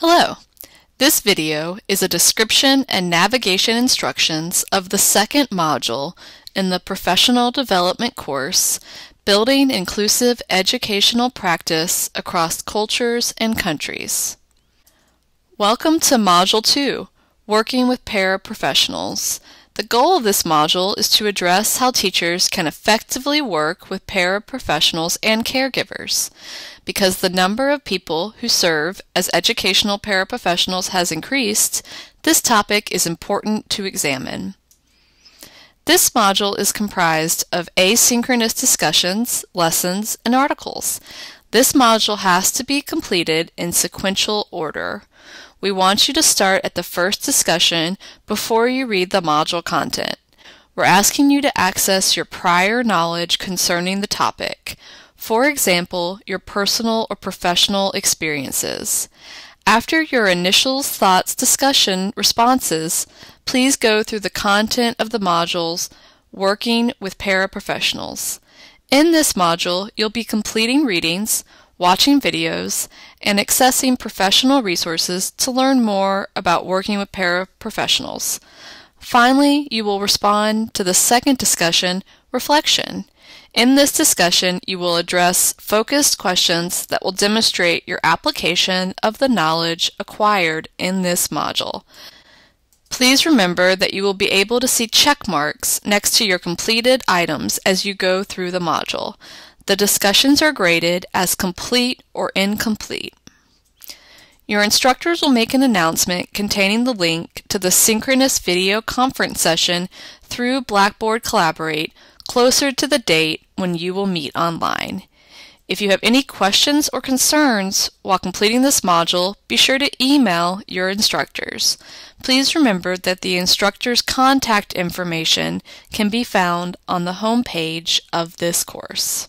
Hello! This video is a description and navigation instructions of the second module in the Professional Development course, Building Inclusive Educational Practice Across Cultures and Countries. Welcome to Module 2, Working with Paraprofessionals. The goal of this module is to address how teachers can effectively work with paraprofessionals and caregivers. Because the number of people who serve as educational paraprofessionals has increased, this topic is important to examine. This module is comprised of asynchronous discussions, lessons, and articles. This module has to be completed in sequential order. We want you to start at the first discussion before you read the module content. We're asking you to access your prior knowledge concerning the topic. For example, your personal or professional experiences. After your initial thoughts discussion responses, please go through the content of the modules Working with Paraprofessionals. In this module, you'll be completing readings, watching videos, and accessing professional resources to learn more about working with paraprofessionals. Finally, you will respond to the second discussion, reflection. In this discussion, you will address focused questions that will demonstrate your application of the knowledge acquired in this module. Please remember that you will be able to see check marks next to your completed items as you go through the module. The discussions are graded as complete or incomplete. Your instructors will make an announcement containing the link to the synchronous video conference session through Blackboard Collaborate closer to the date when you will meet online. If you have any questions or concerns while completing this module, be sure to email your instructors. Please remember that the instructor's contact information can be found on the home page of this course.